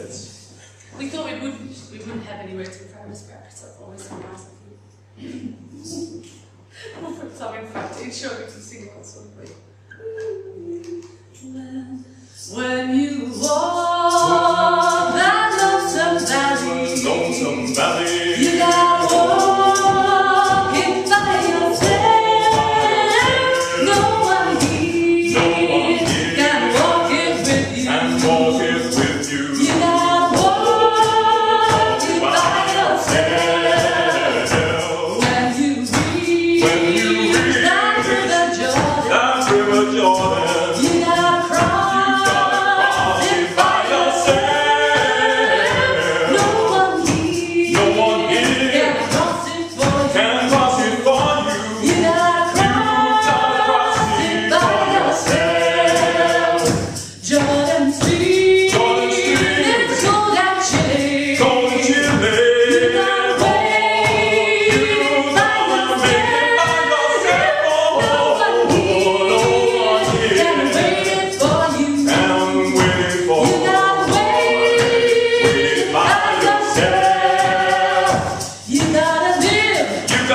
We thought we wouldn't, we wouldn't have any rest in front of us, but it's always so nice of you. We'll put some in front to ensure we can sing it constantly. When you walk that lonesome valley, Lonesome Valley. you gotta walk it by yourself. No one here No one here can walk it with you. And walk it with you.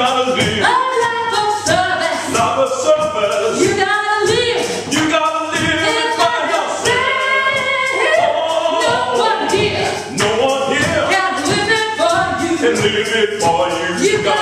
You gotta a live life of service. life of service. You gotta live You gotta live by yourself. No one here No one here can live for you. can live it for you.